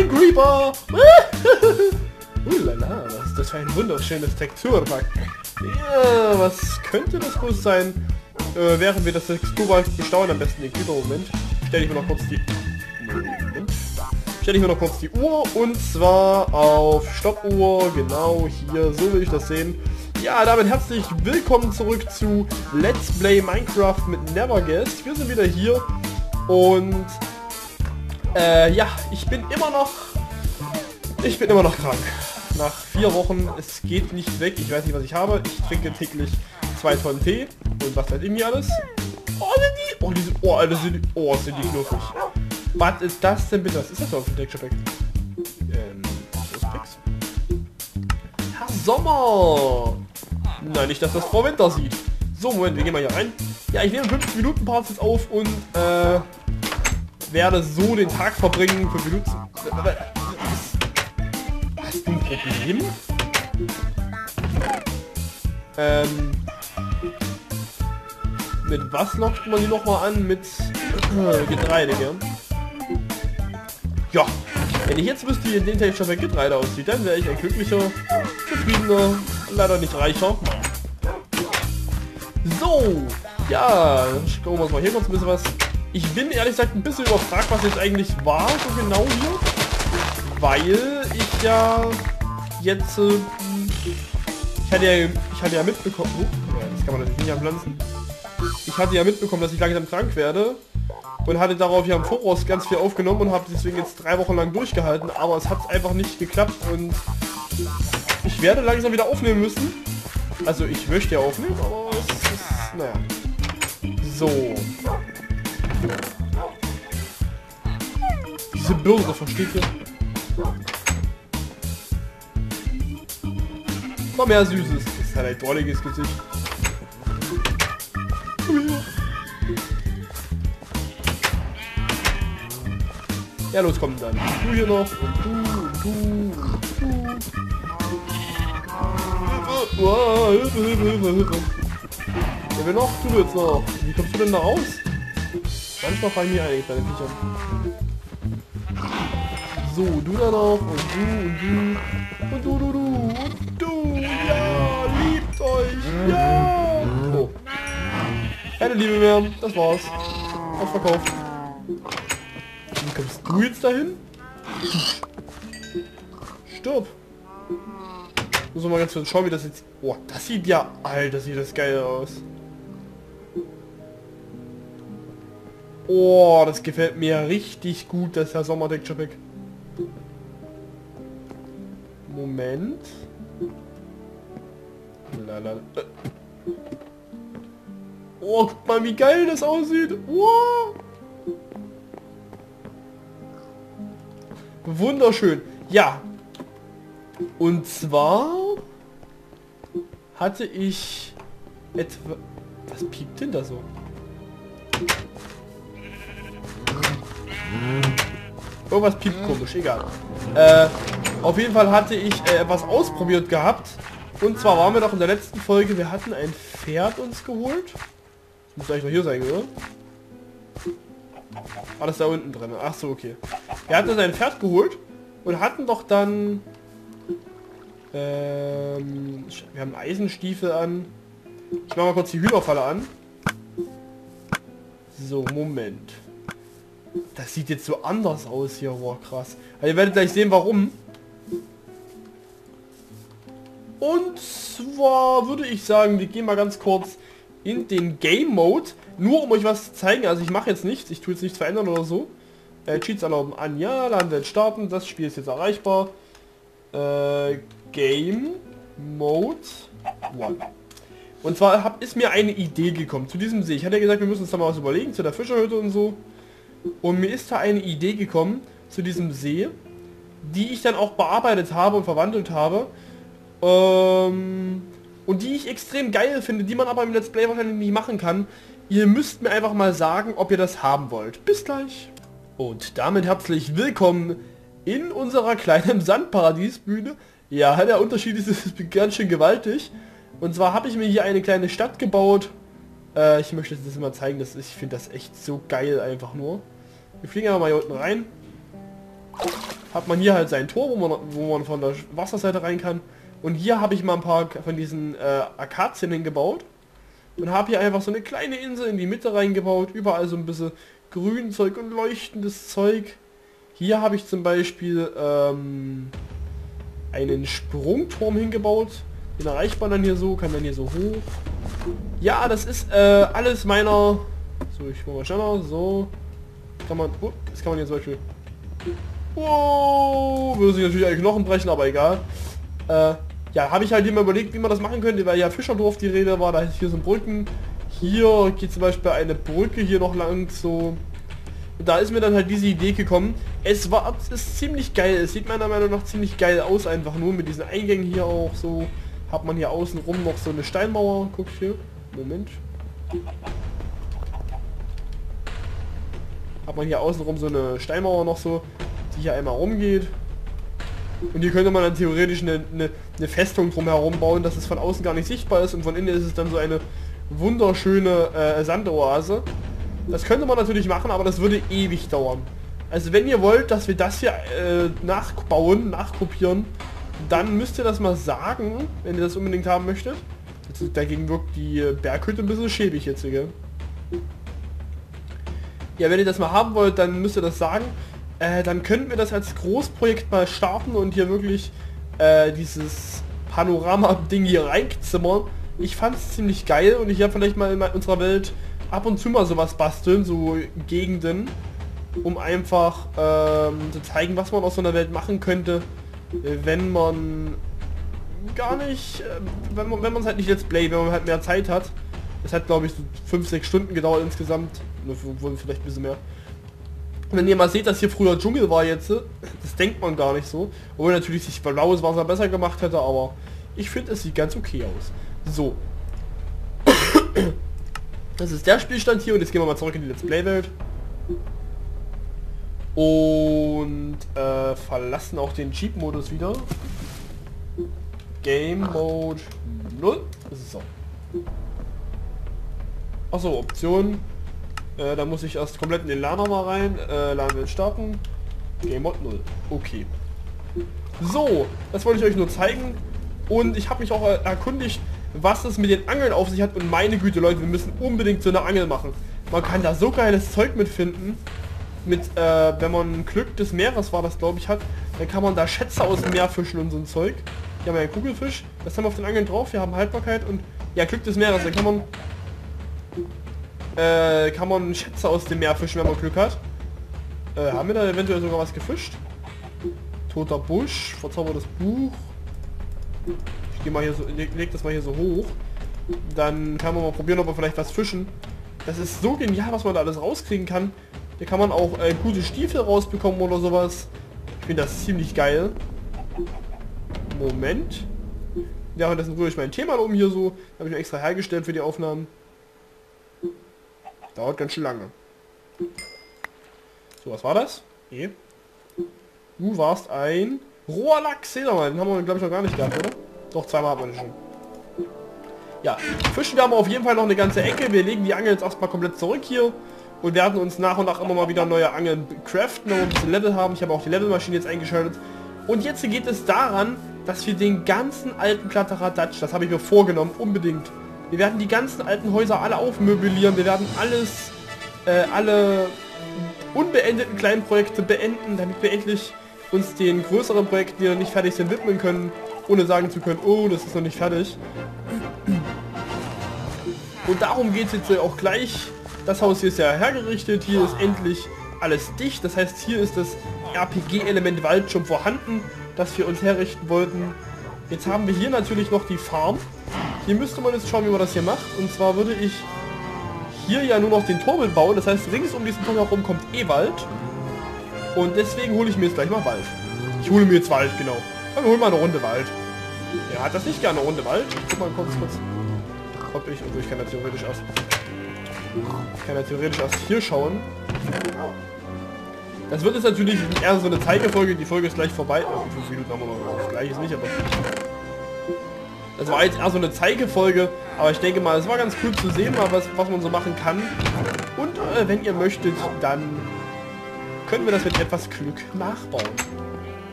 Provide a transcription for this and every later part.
Ein Creeper! Ulala, was ist das für ein wunderschönes Texturpack. Ja, was könnte das groß sein? Äh, während wir das Texturpack bestaunen, am besten den Creeper. Moment. Stelle ich mir noch kurz die... Stelle ich mir noch kurz die Uhr und zwar auf Stoppuhr, genau hier, so will ich das sehen. Ja, damit herzlich willkommen zurück zu Let's Play Minecraft mit Neverguest. Wir sind wieder hier und äh, ja, ich bin immer noch, ich bin immer noch krank. Nach vier Wochen, es geht nicht weg. Ich weiß nicht, was ich habe. Ich trinke täglich zwei Tonnen Tee und was halt in mir alles. Oh, sind die, oh, diese, oh, Alter, sind die, oh, sind die knuffig. Was ist das denn bitte? Was ist das auf dem Texture Pack? Ähm? Herr Sommer! Nein, nicht, dass das Frau Winter sieht. So, Moment, wir gehen mal hier rein. Ja, ich nehme 50 Minuten Parts auf und äh, werde so den Tag verbringen. 5 Minuten. Hast du ein Problem? Ähm, mit was lockt man die nochmal an? Mit äh, Getreide, gell? Ja, wenn ich jetzt wüsste, wie in den Texture Getreide aussieht, dann wäre ich ein glücklicher, zufriedener, leider nicht reicher. So, ja, schauen wir uns mal hier kurz ein bisschen was. Ich bin ehrlich gesagt ein bisschen überfragt, was jetzt eigentlich war, so genau hier. Weil ich ja jetzt, äh, ich hatte ja, ich hatte ja mitbekommen, oh, das kann man natürlich nicht anpflanzen. Ich hatte ja mitbekommen, dass ich langsam krank werde und hatte darauf ja im Voraus ganz viel aufgenommen und habe deswegen jetzt drei Wochen lang durchgehalten, aber es hat einfach nicht geklappt und ich werde langsam wieder aufnehmen müssen. Also ich möchte ja aufnehmen, aber es ist, naja. So. Diese Bürde, versteht ihr? Noch mehr Süßes. Das ist halt ein drolliges Gesicht. Ja, los, komm dann. Du hier noch und du und du und du. Hilfe! Hilfe, Hilfe, Hilfe, Hilfe. Wer will noch? Du jetzt noch. Wie kommst du denn da raus? Manchmal fallen mir ein, kleine Viecher. So, du da noch und du und du und du, du, du und du. Ja, liebt euch. Ja. Oh. Keine Liebe mehr. Das war's. Ausverkauft. Wie kommst du jetzt dahin? Stirb. Muss mal ganz kurz schauen, wie das jetzt... Boah, das sieht ja... Alter, sieht das geil aus. Oh, das gefällt mir richtig gut, das Herr Sommer Texture Pack. Moment. Lala. Oh, guck mal, wie geil das aussieht. Wow. Wunderschön. Ja. Und zwar hatte ich etwa... Was piept denn da so? Irgendwas piept komisch, egal. Äh, auf jeden Fall hatte ich äh, etwas ausprobiert gehabt. Und zwar waren wir doch in der letzten Folge, wir hatten ein Pferd uns geholt. Muss eigentlich noch hier sein, oder? War das da unten drin? Ach so, okay. Wir hatten sein Pferd geholt und hatten doch dann... Ähm, wir haben Eisenstiefel an. Ich mache mal kurz die Hühnerfalle an. So, Moment. Das sieht jetzt so anders aus hier. Boah, krass. Also ihr werdet gleich sehen, warum. Und zwar würde ich sagen, wir gehen mal ganz kurz in den Game Mode. Nur um euch was zu zeigen. Also ich mache jetzt nichts. Ich tue jetzt nichts verändern oder so. Äh, Cheats erlauben an. Ja, Landwelt starten. Das Spiel ist jetzt erreichbar. Äh, Game Mode 1. Und zwar hab, ist mir eine Idee gekommen zu diesem See. Ich hatte ja gesagt, wir müssen uns da mal was überlegen zu der Fischerhütte und so. Und mir ist da eine Idee gekommen zu diesem See, die ich dann auch bearbeitet habe und verwandelt habe. Ähm, und die ich extrem geil finde, die man aber im Let's Play wahrscheinlich nicht machen kann. Ihr müsst mir einfach mal sagen, ob ihr das haben wollt. Bis gleich. Und damit herzlich willkommen in unserer kleinen Sandparadiesbühne. Ja, der Unterschied ist, ist ganz schön gewaltig. Und zwar habe ich mir hier eine kleine Stadt gebaut. Äh, ich möchte das mal zeigen, das ist, ich finde das echt so geil einfach nur. Wir fliegen aber mal hier unten rein. hat man hier halt sein Tor, wo man, wo man von der Wasserseite rein kann. Und hier habe ich mal ein paar von diesen äh, Akazien hingebaut. Und habe hier einfach so eine kleine Insel in die Mitte reingebaut. Überall so ein bisschen Grünzeug und leuchtendes Zeug. Hier habe ich zum Beispiel ähm, einen Sprungturm hingebaut. Den erreicht man dann hier so, kann dann hier so hoch. Ja, das ist äh, alles meiner... So, ich mach mal schneller. So. Kann man... Oh, das kann man hier zum Beispiel... Wow, würde sich natürlich eigentlich Knochen brechen, aber egal. Äh, ja, habe ich halt immer überlegt, wie man das machen könnte, weil ja Fischerdorf die Rede war, da ist hier so ein Brücken. Hier geht zum Beispiel eine Brücke hier noch lang, so. Da ist mir dann halt diese Idee gekommen. Es war, es ist ziemlich geil, es sieht meiner Meinung nach ziemlich geil aus, einfach nur mit diesen Eingängen hier auch so. Hat man hier außen rum noch so eine Steinmauer, guck hier. Moment. Hat man hier außen rum so eine Steinmauer noch so, die hier einmal rumgeht. Und hier könnte man dann theoretisch eine, eine, eine Festung drumherum bauen, dass es von außen gar nicht sichtbar ist und von innen ist es dann so eine wunderschöne äh, Sandoase. Das könnte man natürlich machen, aber das würde ewig dauern. Also wenn ihr wollt, dass wir das hier äh, nachbauen, nachkopieren, dann müsst ihr das mal sagen, wenn ihr das unbedingt haben möchtet. Jetzt, dagegen wirkt die Berghütte ein bisschen schäbig jetzt, gell? Ja, wenn ihr das mal haben wollt, dann müsst ihr das sagen. Äh, dann könnten wir das als Großprojekt mal starten und hier wirklich äh, dieses Panorama-Ding hier reinzimmern. Ich fand es ziemlich geil und ich habe vielleicht mal in unserer Welt ab und zu mal sowas basteln, so Gegenden, um einfach ähm, zu zeigen, was man aus so einer Welt machen könnte, wenn man gar nicht, äh, wenn man wenn man es halt nicht Let's Play, wenn man halt mehr Zeit hat. Es hat glaube ich so 5-6 Stunden gedauert insgesamt, vielleicht ein bisschen mehr. Wenn ihr mal seht, dass hier früher Dschungel war jetzt, das denkt man gar nicht so. Obwohl natürlich sich blaues Wasser besser gemacht hätte, aber ich finde, es sieht ganz okay aus. So. Das ist der Spielstand hier und jetzt gehen wir mal zurück in die Let's Play-Welt. Und äh, verlassen auch den Jeep-Modus wieder. Game Mode 0. So. Achso, Optionen. Äh, da muss ich erst komplett in den Lerner mal rein. Äh, Lernen starten. Game Mode 0. Okay. So, das wollte ich euch nur zeigen. Und ich habe mich auch erkundigt, was es mit den Angeln auf sich hat. Und meine Güte, Leute, wir müssen unbedingt so eine Angel machen. Man kann da so geiles Zeug mitfinden. Mit, äh, wenn man Glück des Meeres war das, glaube ich, hat, dann kann man da Schätze aus dem Meer fischen und so ein Zeug. Hier haben wir einen Kugelfisch. Das haben wir auf den Angeln drauf. Wir haben Haltbarkeit und ja, Glück des Meeres. Dann kann man äh, kann man Schätze aus dem Meer fischen, wenn man Glück hat. Äh, haben wir da eventuell sogar was gefischt? Toter Busch, verzaubertes Buch. Ich gehe mal hier so, leg, leg das mal hier so hoch. Dann kann man mal probieren, ob wir vielleicht was fischen. Das ist so genial, was man da alles rauskriegen kann. Da kann man auch äh, gute Stiefel rausbekommen oder sowas. Ich finde das ziemlich geil. Moment. Ja, und das rühre ich mein Thema um hier so. Habe ich mir extra hergestellt für die Aufnahmen. Dauert ganz schön lange. So, was war das? E. Du warst ein roher Lachs. Seht mal, den haben wir, glaube ich, noch gar nicht gehabt, oder? Doch, zweimal haben wir den schon. Ja, fischen wir haben auf jeden Fall noch eine ganze Ecke. Wir legen die Angel jetzt erstmal komplett zurück hier und werden uns nach und nach immer mal wieder neue Angeln craften, und ein bisschen Level haben. Ich habe auch die Levelmaschine jetzt eingeschaltet. Und jetzt geht es daran, dass wir den ganzen alten Kladderadatsch, das habe ich mir vorgenommen, unbedingt wir werden die ganzen alten Häuser alle aufmöblieren. Wir werden alles, äh, alle unbeendeten kleinen Projekte beenden, damit wir endlich uns den größeren Projekten, die noch nicht fertig sind, widmen können, ohne sagen zu können, oh, das ist noch nicht fertig. Und darum geht es jetzt auch gleich. Das Haus hier ist ja hergerichtet, hier ist endlich alles dicht. Das heißt, hier ist das RPG-Element Wald schon vorhanden, das wir uns herrichten wollten. Jetzt haben wir hier natürlich noch die Farm. Hier müsste man jetzt schauen, wie man das hier macht. Und zwar würde ich hier ja nur noch den Turm bauen. Das heißt, rings um diesen Turm herum kommt eh Wald. Und deswegen hole ich mir jetzt gleich mal Wald. Ich hole mir jetzt Wald, genau. Wir holen mal eine Runde Wald. Ja, hat das nicht gerne, eine Runde Wald? Guck mal kurz, kurz. Ob ich, obwohl ich kann ja theoretisch erst... Ich kann ja theoretisch erst hier schauen. Das wird jetzt natürlich eher so eine Zeigefolge. Die Folge ist gleich vorbei. Oh, wie viele Minuten haben wir noch? Das ist nicht, aber... Das war jetzt eher so eine Zeigefolge, aber ich denke mal, es war ganz cool zu sehen, was, was man so machen kann. Und äh, wenn ihr möchtet, dann können wir das mit etwas Glück nachbauen.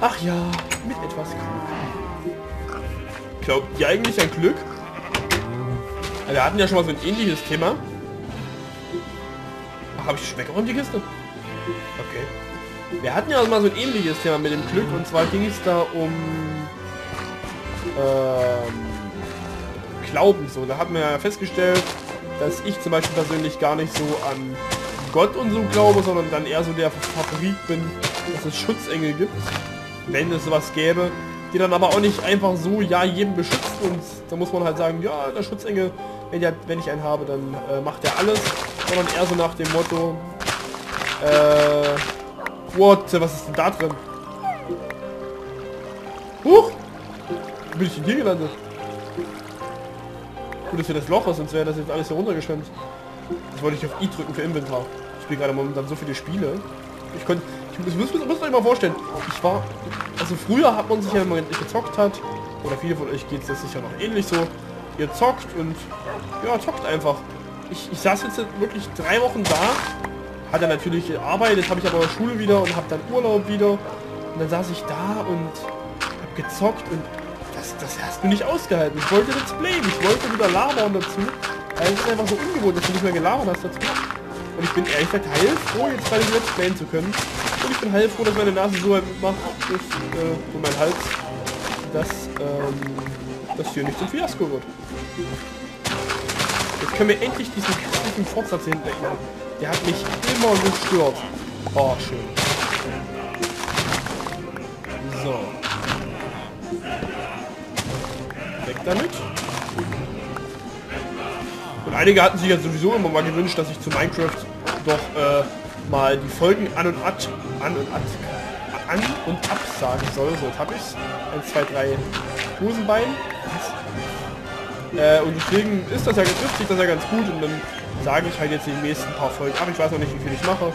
Ach ja, mit etwas Glück. Glaubt ihr eigentlich ein Glück? Wir hatten ja schon mal so ein ähnliches Thema. Ach, habe ich schon weggeräumt die Kiste? Okay. Wir hatten ja mal so ein ähnliches Thema mit dem Glück und zwar ging es da um ähm, Glauben so. Da hatten wir ja festgestellt, dass ich zum Beispiel persönlich gar nicht so an Gott und so glaube, sondern dann eher so der Favorit bin, dass es Schutzengel gibt, wenn es sowas gäbe, die dann aber auch nicht einfach so ja jeden beschützt und da muss man halt sagen, ja, der Schutzengel, wenn, der, wenn ich einen habe, dann äh, macht er alles, sondern eher so nach dem Motto, äh, what, was ist denn da drin? Huch! Bin ich denn hier gelandet? Gut, dass wir das Loch ist, sonst wäre das jetzt alles hier runtergeschwemmt. Das wollte ich auf I drücken für Inventar. Ich spiele gerade momentan so viele Spiele. Ich konnte... Ich muss, euch mal vorstellen. Ich war... Also früher hat man sich ja, wenn man gezockt hat, oder viele von euch geht es sicher noch ähnlich so, ihr zockt und ja, zockt einfach. Ich, ich saß jetzt wirklich drei Wochen da, hatte natürlich Arbeit, jetzt habe ich aber Schule wieder und habe dann Urlaub wieder. Und dann saß ich da und habe gezockt und das, das hast du nicht ausgehalten. Ich wollte Let's Play, ich wollte wieder labern dazu. Weil es ist einfach so ungewohnt, dass du nicht mehr gelabert hast dazu. Und ich bin ehrlich gesagt heilfroh, jetzt gerade Let's Playen zu können. Und ich bin heilfroh, dass meine Nase so macht, dass, äh, und mein Hals, dass, ähm, das hier nicht zum Fiasko wird. Jetzt können wir endlich diesen hässlichen Fortsatz wegmachen. Der hat mich immer gestört. Oh, schön. So. Damit. Und einige hatten sich ja sowieso immer mal gewünscht, dass ich zu Minecraft doch äh, mal die Folgen an und ab, an und ab, an und ab sagen soll. So, jetzt habe ich's. 1, 2, 3 Hosenbein. Äh, und deswegen ist das ja, trifft sich das ja ganz gut und dann sage ich halt jetzt die nächsten paar Folgen ab. Ich weiß noch nicht, wie viel ich mache.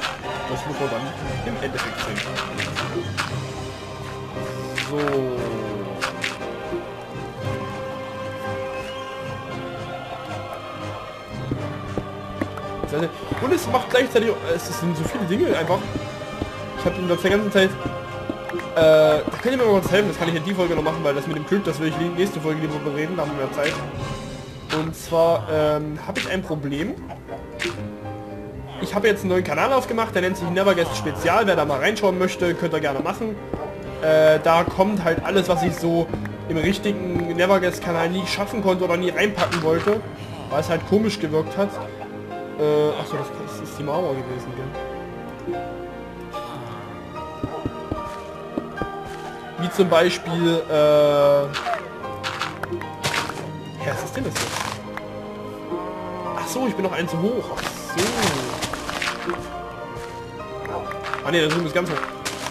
Das muss man dann im Endeffekt sehen. So. Und es macht gleichzeitig, es sind so viele Dinge einfach. Ich habe in der ganzen Zeit, äh, da kann ich mir mal helfen, das kann ich in die Folge noch machen, weil das mit dem Glück, das will ich nächste Folge lieber bereden, da haben wir mehr Zeit. Und zwar ähm, habe ich ein Problem. Ich habe jetzt einen neuen Kanal aufgemacht, der nennt sich Neverguest Spezial. Wer da mal reinschauen möchte, könnt ihr gerne machen. Äh, da kommt halt alles, was ich so im richtigen Neverguest-Kanal nie schaffen konnte oder nie reinpacken wollte, weil es halt komisch gewirkt hat. Äh, achso, das ist die Mauer gewesen, gell? Wie zum Beispiel, äh... Ja, was ist denn das jetzt? Ach so, ich bin noch eins hoch. Ach so. Ah ne, das ist ganz hoch.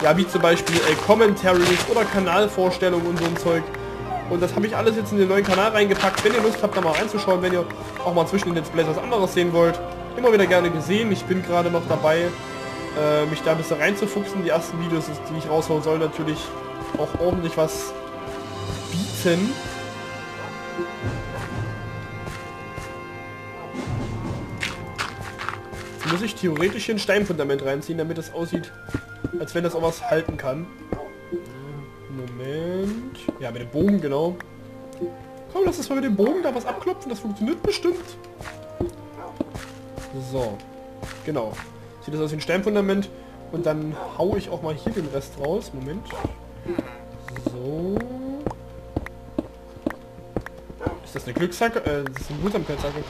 Ja, wie zum Beispiel äh, Commentaries oder Kanalvorstellungen und so ein Zeug. Und das habe ich alles jetzt in den neuen Kanal reingepackt. Wenn ihr Lust habt, da mal reinzuschauen, wenn ihr auch mal zwischen den Let's Plays was anderes sehen wollt, immer wieder gerne gesehen. Ich bin gerade noch dabei, äh, mich da ein bisschen reinzufuchsen. Die ersten Videos, die ich raushauen soll, natürlich auch ordentlich was bieten. Jetzt muss ich theoretisch hier ein Steinfundament reinziehen, damit es aussieht, als wenn das auch was halten kann. Moment. Ja, mit dem Bogen, genau. Komm, lass uns mal mit dem Bogen da was abklopfen. Das funktioniert bestimmt. So. Genau. Sieht das aus wie ein Steinfundament. Und dann hau ich auch mal hier den Rest raus. Moment. So. Ist das eine Glückssacke? Äh, das ist eine Gutsamkeitssacke.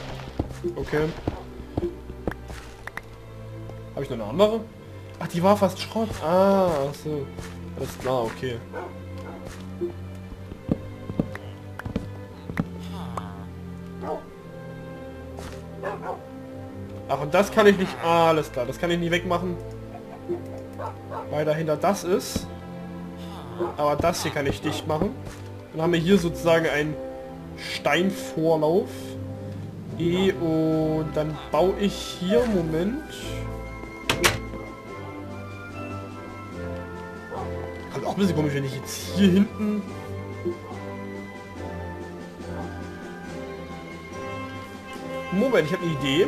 Okay. Habe ich noch eine andere? Ach, die war fast Schrott. Ah, so. Alles klar, okay. Ach, und das kann ich nicht... Ah, alles klar, das kann ich nicht wegmachen. Weil dahinter das ist. Aber das hier kann ich dicht machen. Dann haben wir hier sozusagen einen Steinvorlauf. E und dann baue ich hier... Moment. Kommt auch ein bisschen komisch, wenn ich jetzt hier hinten... Moment, ich habe eine Idee.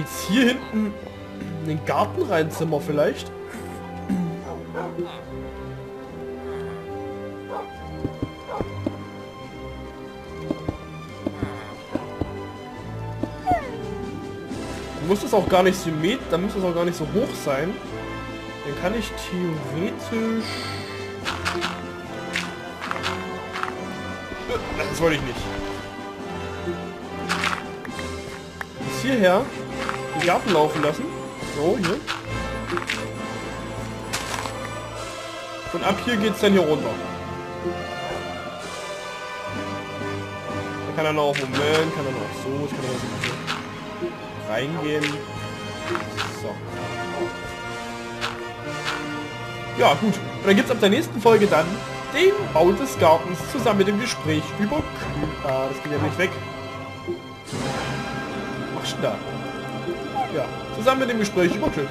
Jetzt hier hinten in den Garten reinzimmer vielleicht. Muss das auch gar nicht symmetrisch, dann muss das auch gar nicht so hoch sein. Dann kann ich theoretisch... Das wollte ich nicht. Bis hierher Garten laufen lassen. So, hier. Und ab hier geht's dann hier runter. Dann kann er noch, Moment, kann er noch so, ich kann noch so reingehen. So. Ja, gut. Und dann gibt's ab der nächsten Folge dann den Bau des Gartens zusammen mit dem Gespräch über Kühe. Ah, das geht ja nicht weg. Mach schon da. Ja, zusammen mit dem Gespräch über Glück.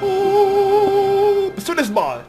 Oh, bis zum nächsten Mal.